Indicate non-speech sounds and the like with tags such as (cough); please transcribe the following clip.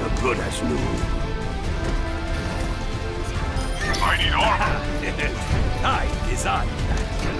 You're good as new. I need armor. (laughs) I design.